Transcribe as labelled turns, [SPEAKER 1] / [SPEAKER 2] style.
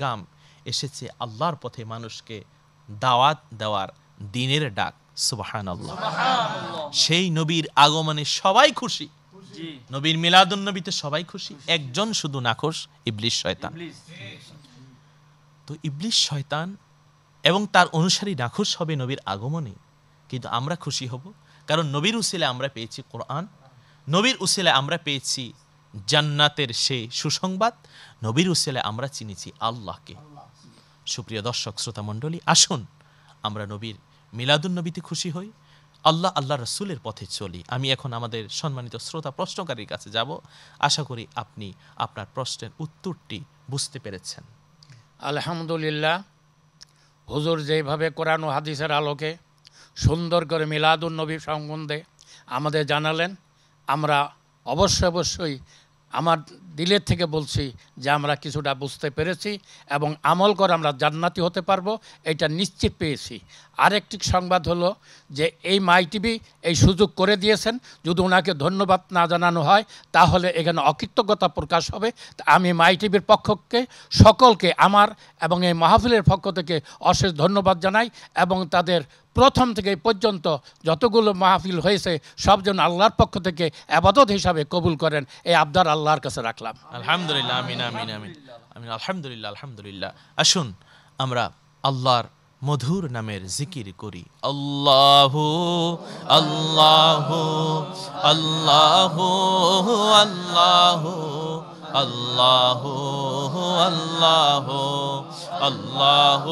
[SPEAKER 1] গাম এসেছে আল্লাহর পথে মানুষকে দাওয়াত দেওয়ার দিনের ডাক। সুবাহান আল্লাহ সেই নবীর আগমনে সবাই খুশি। নবীর মিলাদুন নবীতে সবাই খুশি। একজন শুধু নাখোশ ইবলিশ শয়তান। তো ইবলিশ শয়তান এবং তার অনুসারী নাখোশ হবে নবীর আগমনে। কিন্তু আমরা খুশি হব। কারণ নবীর উসিলে আমরা পেয়েছি কোরআন। নবীর উসিলে আমরা পেয়েছি জান্নাতের সে সুসংবাদ নবীর উসিলে আমরা চিনেছি আল্লাহকে। সুপ্রিয় দর্শক, শ্রোতা মণ্ডলী, আসুন আমরা নবীর মিলাদুন নবীতে খুশি হই। আল্লাহ আল্লাহ রসুলের পথে চলি। আমি এখন আমাদের সম্মানিত শ্রোতা প্রশ্নকারীর কাছে যাব। আশা করি আপনি আপনার প্রশ্নের উত্তরটি বুঝতে পেরেছেন।
[SPEAKER 2] আলহামদুলিল্লাহ, হুজুর যেভাবে কোরআন ও হাদিসের আলোকে সুন্দর করে মিলাদুন নবী সম্বন্ধে আমাদের জানালেন, আমরা অবশ্যই অবশ্যই আমার দিলের থেকে বলছি যে আমরা কিছুটা বুঝতে পেরেছি এবং আমল করে আমরা জান্নাতি হতে পারব, এটা নিশ্চিত পেয়েছি। আরেকটি সংবাদ হলো যে এই মাই টিভি এই সুযোগ করে দিয়েছেন। যদি ওনাকে ধন্যবাদ না জানানো হয়, তাহলে এখানে অকৃতজ্ঞতা প্রকাশ হবে। আমি মাই টিভির পক্ষকে, সকলকে আমার এবং এই মাহফিলের পক্ষ থেকে অশেষ ধন্যবাদ জানাই এবং তাদের প্রথম থেকে পর্যন্ত যতগুলো মাহফিল হয়েছে সবজন আল্লাহর পক্ষ থেকে আবাদত হিসাবে কবুল করেন, এই আবদার আল্লাহর কাছে রাখলাম।
[SPEAKER 1] আলহামদুলিল্লাহ, আমিন আমিন আমিন। আমিন, আলহামদুলিল্লাহ আলহামদুলিল্লাহ। আসুন, আমরা আল্লাহর মধুর নামের জিকির করি। আল্লাহ আল্লাহ আল্লাহ আল্লাহ আল্লাহ আল্লাহ আল্লাহ।